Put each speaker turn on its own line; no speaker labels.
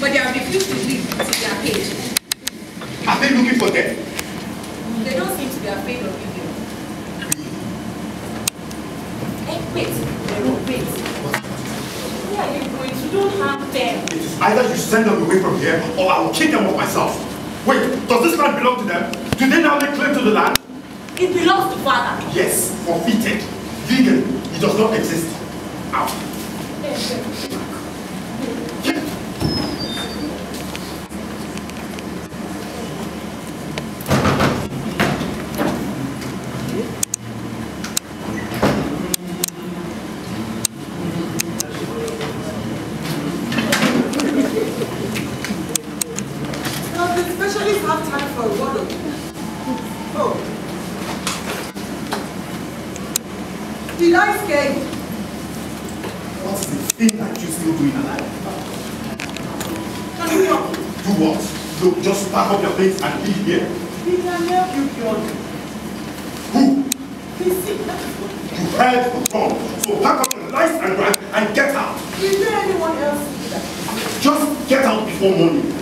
but they have refused to leave until they are paid.
Are they looking for them?
They don't seem to be afraid of you. Hey, eh, wait. Wait. Where are you going to? Don't harm them.
It is either you send them away from here or I will kick them off myself. Wait, does this land belong to them? Do they now lay claim to the land?
It belongs to father.
Yes, forfeited. Legally, it does not exist. Out.
Eh, specialists have time for a word of Oh. Did I scare you?
What's the thing that you still doing alive?
Can you help?
Do what? Look, just pack up your things and leave here.
He can help you, John.
Who?
He's sick, that is what.
You heard the wrong. So pack up your lights and run and get out.
Is there anyone else that?
Just get out before morning.